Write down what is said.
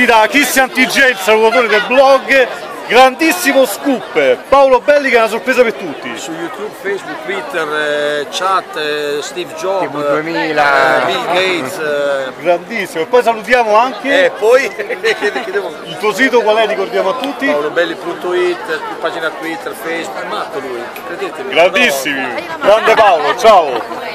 tutti da Christian TJ, il salutatore del blog. Grandissimo scoop, Paolo Belli che è una sorpresa per tutti. Su YouTube, Facebook, Twitter, eh, chat, eh, Steve Jobs, TV 2000. eh, Bill Gates. eh, Grandissimo, e poi salutiamo anche e poi il tuo sito qual è, ricordiamo a tutti. paolobelli.it, pagina Twitter, Facebook, è matto lui, credetemi. Grandissimi, grande Paolo, ciao.